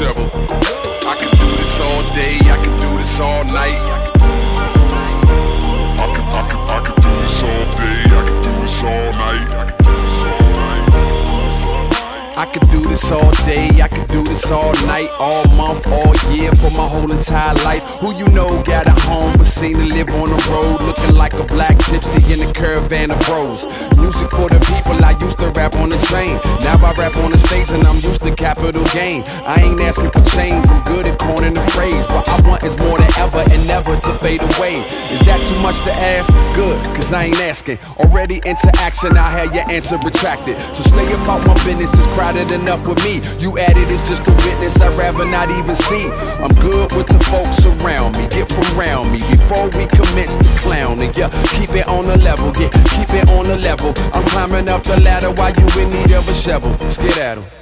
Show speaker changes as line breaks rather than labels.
shovel.
I can do this all day, I can do this all night.
I can, I can, I can do this all day. I can do this all night.
I could do this all day, I could do this all night, all month, all year, for my whole entire life. Who you know got a home, but seen to live on the road, looking like a caravan of bros. Music for the people, I used to rap on the train. Now I rap on the stage and I'm used to capital gain. I ain't asking for change, I'm good at coining the phrase. What I want is more than ever and never to fade away. Is that too much to ask? Good, cause I ain't asking. Already into action, I had your answer retracted. So stay about my business, it's crowded enough with me. You added is just a witness I'd rather not even see. I'm good with the folks around me, get from around me before we commence yeah, keep it on the level. Yeah, keep it on the level. I'm climbing up the ladder while you in need of a shovel. Let's get at him.